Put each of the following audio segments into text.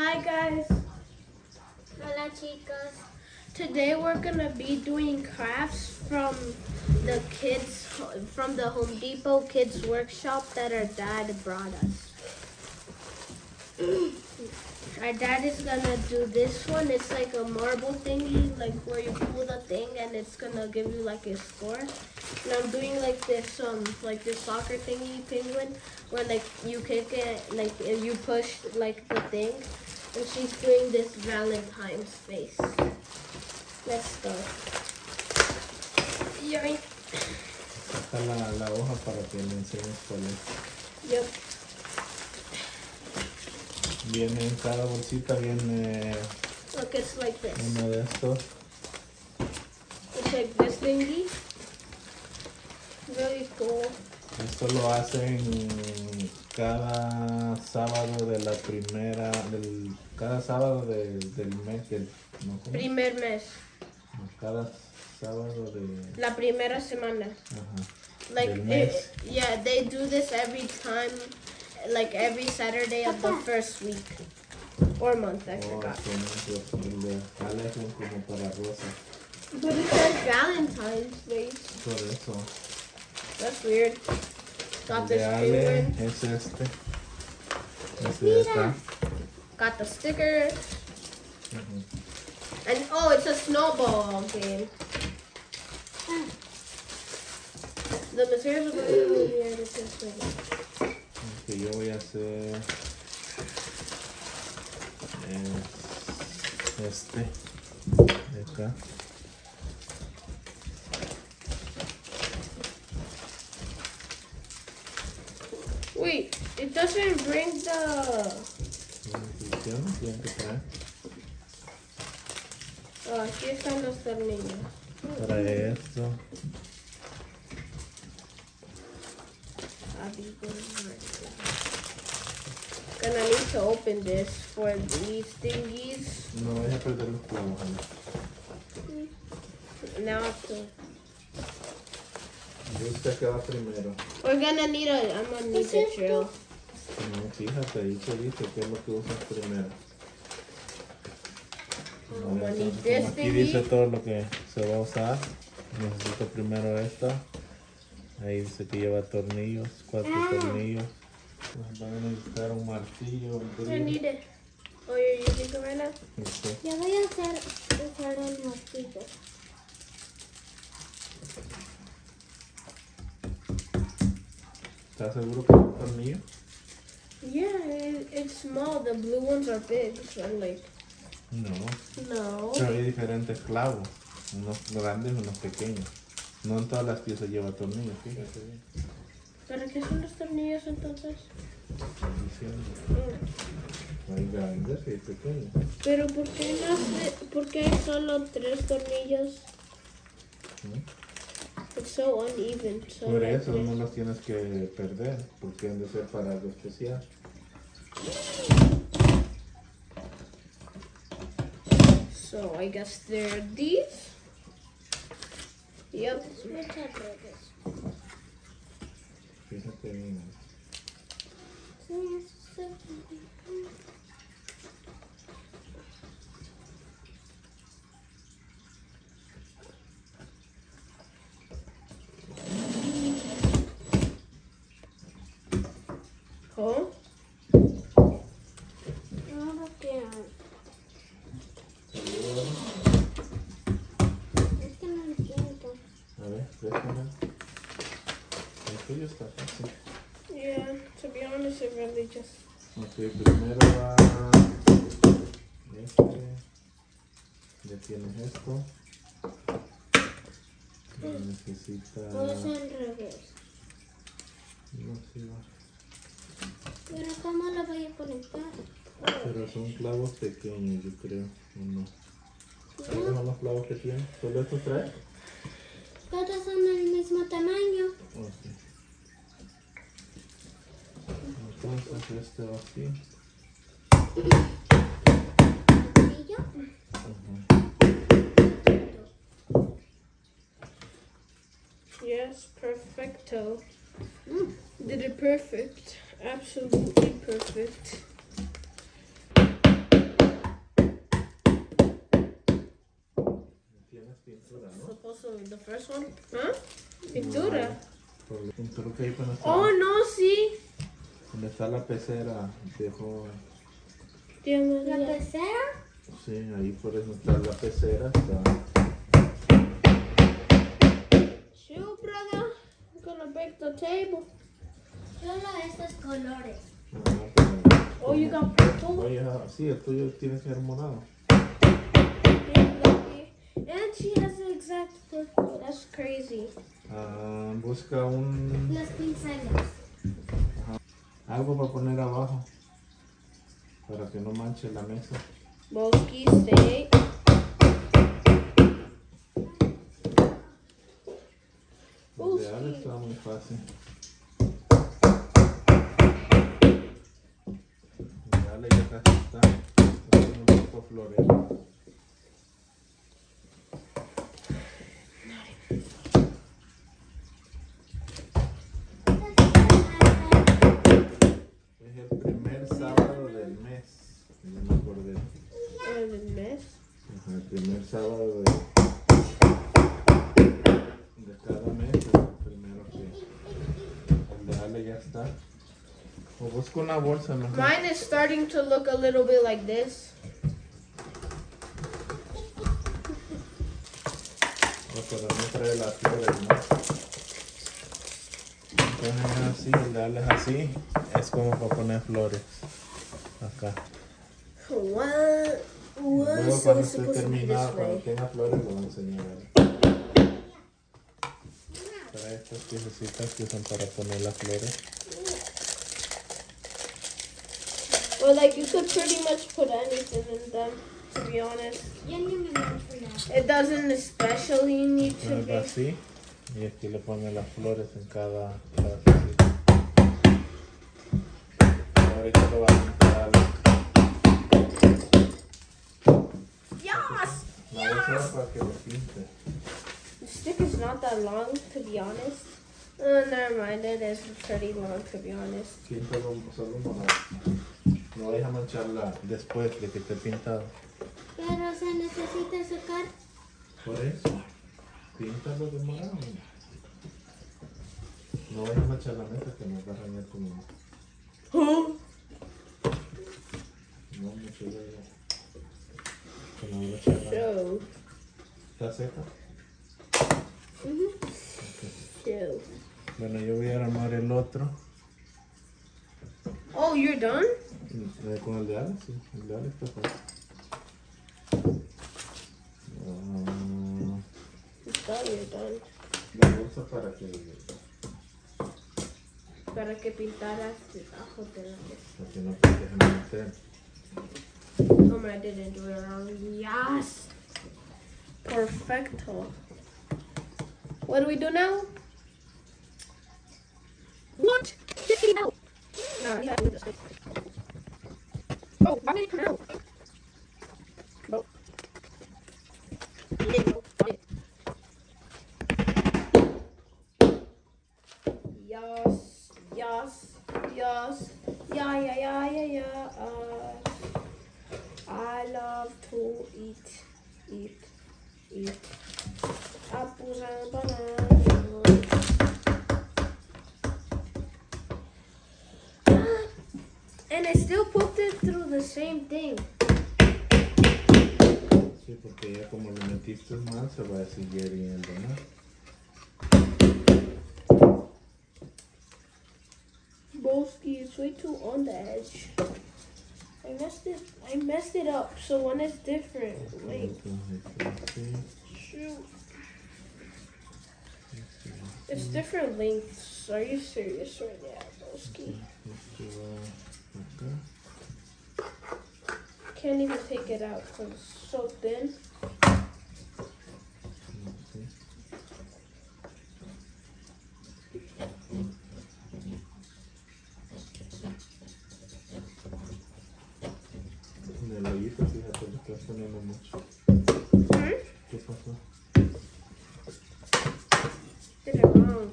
Hi guys. Hola chicos. Today we're gonna be doing crafts from the kids from the Home Depot Kids Workshop that our dad brought us. our dad is gonna do this one. It's like a marble thingy, like where you pull the thing and it's gonna give you like a score. And I'm doing like this, um, like this soccer thingy penguin, where like you kick it, like you push like the thing, And she's doing this Valentine's face. Let's go. Está la, la hoja para que le enseñes cuál es. Yep. Viene en cada bolsita, viene... Look, it's like this. Uno de estos. It's like this thingy. Very cool. Esto lo hacen cada sábado de la primera, del cada sábado del mes Primer mes. Cada sábado de... La primera semana. Like, eh, yeah, they do this every time, like every Saturday of the first week. Or month, I oh, forgot. para But it Valentine's Day. That's weird. Got this Es este. Este Got the sticker. Mm -hmm. And oh, it's a snowball game. The materials are going to be here. This is Okay, you only have to. Uh, este. acá. Wait, it doesn't bring the atención tienen que estar. Oh, aquí están los tornillos. Para esto. I need to open this for these thingies. No Now I have to. We're gonna need a, I'm gonna need a drill. No, fíjate, ahí te dice qué es lo que usas primero. aquí dice todo lo que se va a usar. Necesito primero esta. Ahí dice que lleva tornillos, cuatro ah. tornillos. Van a necesitar un martillo, un pues Oye, yo este. voy a hacer, usar el martillo. ¿Estás seguro que es un tornillo? Yeah, it's small. The blue ones are big. So like. No. No. Pero hay diferentes clavos. Unos grandes, y unos pequeños. No en todas las piezas lleva tornillos, fíjate bien. ¿Para qué son los tornillos entonces? Hay grandes y pequeños. Pero ¿por qué, no hace, ¿por qué hay solo tres tornillos? ¿Mm? so uneven, so Por eso no las tienes que perder, porque han de ser para algo especial. So I guess they're these. Yep. Fíjate, mira. El tuyo está fácil. Yeah, to be honest, it really just... Ok, primero va... Este. Ya tienes esto. Lo pues, necesita... Todo es al revés. No, sí va. Pero ¿cómo lo voy a conectar? Pero son clavos pequeños, yo creo, ¿o no? ¿Cuáles son los clavos que tienen? ¿Solo estos tres? Todos son del mismo tamaño. Sosa Krzysztofii. Yes, perfecto. Did it perfect. Absolutely perfect. So the first one? Huh? Pintura. Oh no, see? ¿Dónde está la pecera? Dejó... ¿La pecera? Sí, ahí por eso está la pecera. Está. brother, brother. Gonna break the table. Solo estos colores. no. oh, you got purple? Sí, el tuyo tiene que ser morado. And she has the exact purple. That's crazy. Uh, busca un... Las pinceles algo para poner abajo para que no manche la mesa. Bulky steak. Bulky. Ideal está muy fácil. Dale, ya casi está. Está un poco floreado. Busco una bolsa mejor. Mine is starting to look a little bit like this. Pero no pues trae la flor, así, darles así, es como para poner flores. Acá. What? What? Luego cuando esté terminado, cuando tenga flores, lo voy a enseñar. Trae estas piezas que son para poner las flores. But like you could pretty much put anything in them, to be honest. It doesn't especially need to be. Así. Y aquí le pone las flores en cada, cada Ahorita lo va a pintar. Yes! Yes! Para que lo pinte. The stick is not that long, to be honest. Uh, never mind, it is pretty long, to be honest. No a mancharla después de que esté pintado. Pero se necesita sacar. Por eso. Píntalo de morado. No a manchar la mesa que nos va a arañar como... mano. No, mucho de... Que no a ¿Está seca? Uh-huh. Bueno, yo voy a armar el otro. Oh, you're done? ¿Eh, con el de Ale, sí, el de Ale está Está ah, para que para que pintaras debajo de la que no I didn't do it wrong. Yes! Perfecto. What do we do now? What? Get it out. No, do this. Oh, I need to Yes, yes, yes, yeah, yeah, yeah, yeah, I love to eat, eat, eat apples and bananas. and I still put same thing. Sí, porque ya como lo metiste mal, se va a seguir yendo, ¿no? Bolsky it's way too on the edge. I messed it. I messed it up. So one is different. Wait. Shoot. It's different lengths. Are you serious right now, Boski? Can't even take it out because it's so thin. En el wrong.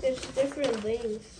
There's different lengths.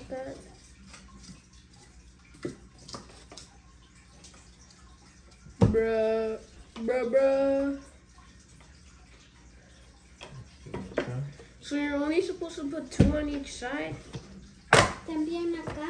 about that. Bruh, bruh, bruh. So you're only supposed to put two on each side? También acá.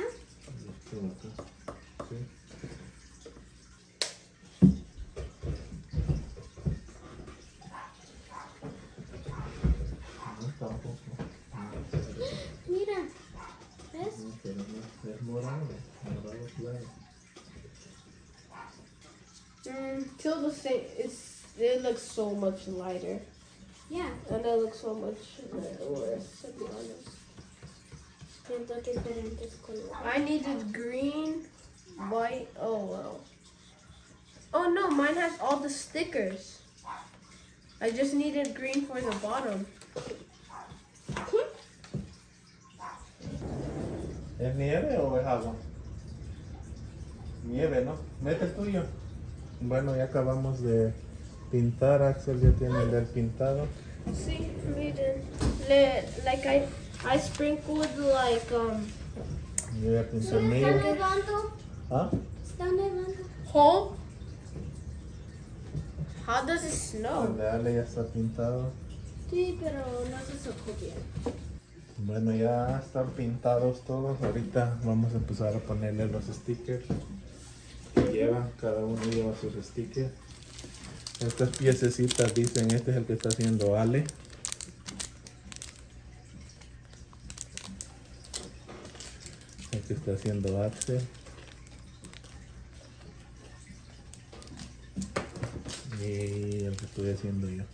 Mm, still the same. It's it looks so much lighter. Yeah. And it looks so much worse. To be honest. I needed green, white. Oh well. Oh no, mine has all the stickers. I just needed green for the bottom. If any other, one. nieve, ¿no? Mete el tuyo. Bueno, ya acabamos de pintar. Axel ya tiene el pintado. Sí, miren. Le, like I, I sprinkled like um. ya ¿Ah? Está nevando. ¿Home? How does it snow? ya está pintado. Sí, pero no se sacó bien. Bueno, ya están pintados todos. Ahorita vamos a empezar a ponerle los stickers lleva, cada uno lleva sus stickers. Estas piececitas dicen, este es el que está haciendo Ale. El que está haciendo Axel. Y el que estoy haciendo yo.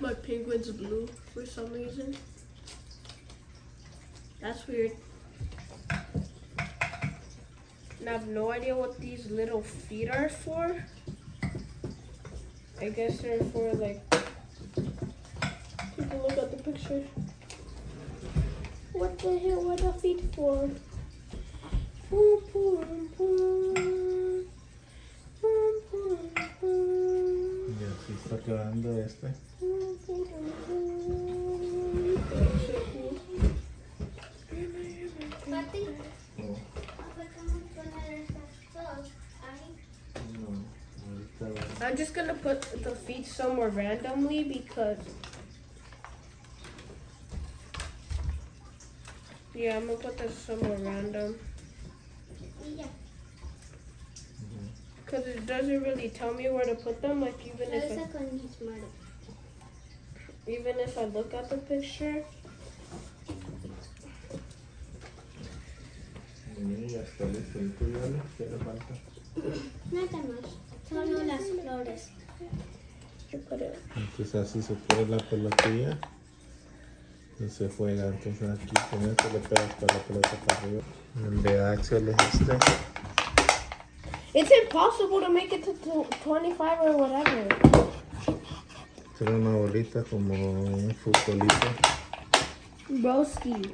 My penguin's blue for some reason. That's weird. And I have no idea what these little feet are for. I guess they're for like, take a look at the picture. What the hell are the feet for? Boom, boom, boom. este. I'm just gonna put the feet somewhere randomly because yeah, I'm gonna put this somewhere random. because it doesn't really tell me where to put them. Like even if I, even if I look at the picture. Nada más, solo las flores. Entonces así se pone la pelotilla y se juega. Entonces aquí con esto le pegas para la pelota para arriba. En vez de Axel es este. It's impossible to make it to 25 or whatever. Será una bolita como un futbolito. Broski,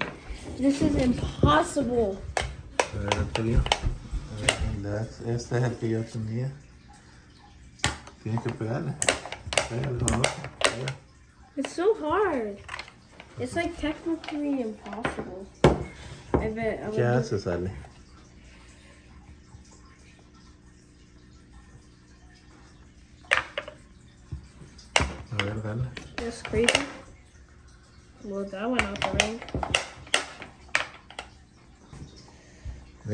this is impossible. A ver el tuyo. este es el que yo tenía. Tienes que pegarle. Pégale con It's so hard. It's like technically impossible. I bet. I ¿Qué haces, Ale? then. That's crazy. Well, that went out the ring.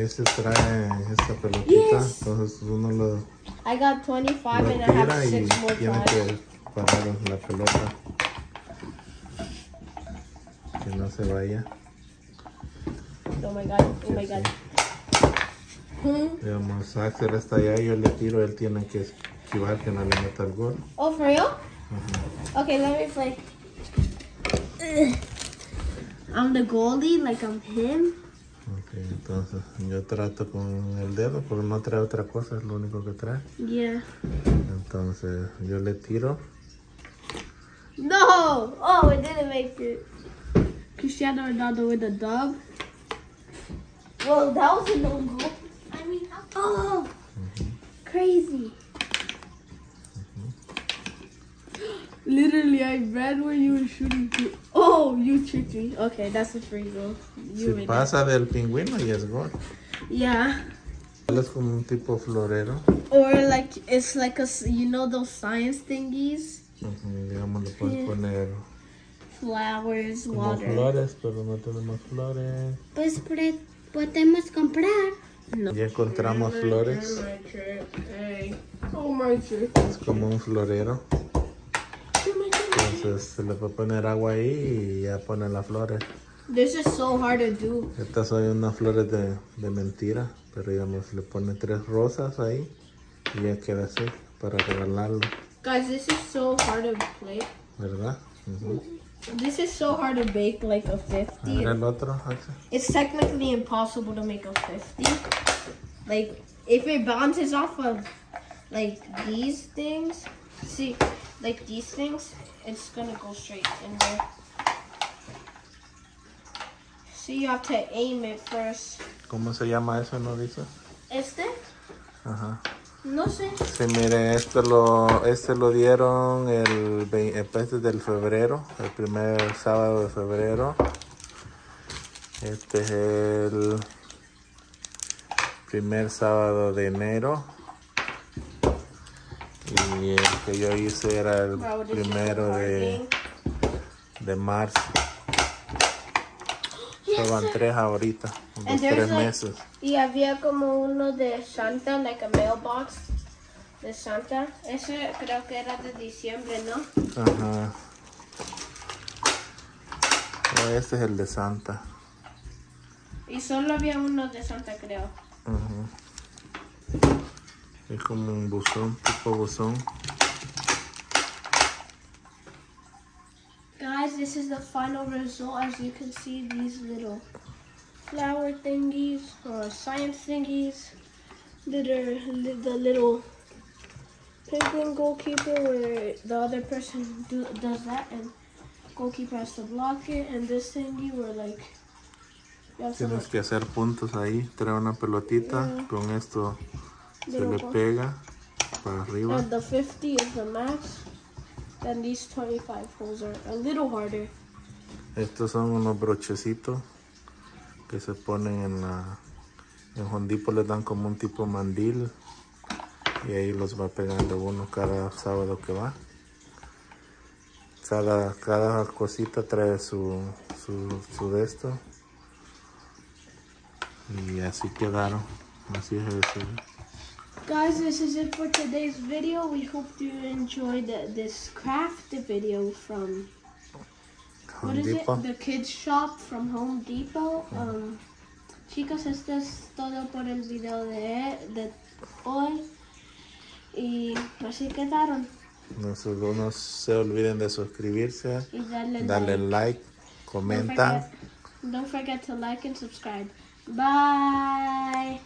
is trae esta pelotita, yes. entonces uno lo, I got 25 lo and I have six more tiene que parar la pelota. Que no se vaya. Oh my god, oh my god. Hmm. Digamos, Axel está allá, yo le tiro, él tiene que esquivar que no le meta el gol. ¿Oh, for real? Uh -huh. Okay, let me play. I'm the goalie, like I'm him. Ok, entonces yo trato con el dedo, pero no trae otra cosa, es lo único que trae. Yeah. Entonces yo le tiro. No! Oh, it didn't make it. Cristiano Ronaldo with a dub. Well, that was a no goal. I mean, oh! Mm -hmm. Crazy. Literally, I read where you were shooting to. Oh, you tricked me. Okay, that's a free goal. You si pasa del pingüino y es gol. Yeah. Es como un tipo florero. Or like, it's like a, you know those science thingies? Uh digamos, lo puedes poner... Flowers, como water. flores, pero no tenemos flores. Pues pre, podemos comprar. No. Ya encontramos flores. Oh my Es como un florero. Entonces se le puede poner agua ahí y ya ponen las flores. This is so hard to do. Estas son unas flores de, de mentira, pero digamos, le pone tres rosas ahí y ya queda así para regalarlo. Guys, this is so hard to play. ¿Verdad? Uh -huh. This is so hard to bake like a 50. A ver el otro, It's technically impossible to make a 50. Like, if it bounces off of, like, these things, see, like these things, it's gonna go straight in there. So you have to aim it first. ¿Cómo se llama eso, no dice? ¿Este? Ajá. No sé. Sí, miren, este lo, este lo dieron el 20 eh, pues, este del febrero, el primer sábado de febrero. Este es el primer sábado de enero y el que yo hice era el primero de, de marzo. van tres ahorita, tres meses. Y había como uno de Santa, like a mailbox de Santa. Ese creo que era de diciembre, ¿no? Ajá. este es el de Santa. Y solo había uno de Santa, creo. Ajá. Es como un buzón, tipo buzón. Guys, this is the final result. As you can see, these little flower thingies or science thingies that are the little penguin goalkeeper where the other person does that and goalkeeper has to block it and this thingy where like Tienes que hacer puntos ahí, trae una pelotita con esto se le pega para arriba. And the 50 is the max. Then these 25 holes are a little harder. Estos son unos brochecitos que se ponen en la... En Hondipo les dan como un tipo mandil y ahí los va pegando uno cada sábado que va. Cada, cada cosita trae su, su, su de esto. Y así quedaron. Así es eso. Guys, this is it for today's video. We hope you enjoyed this craft video from Home what is Depot. it? The kids shop from Home Depot. Um, chicos, esto es todo por el video de, de hoy. Y así quedaron. No, no se olviden de suscribirse, y darle, darle like, like comentan. Don't, don't forget to like and subscribe. Bye.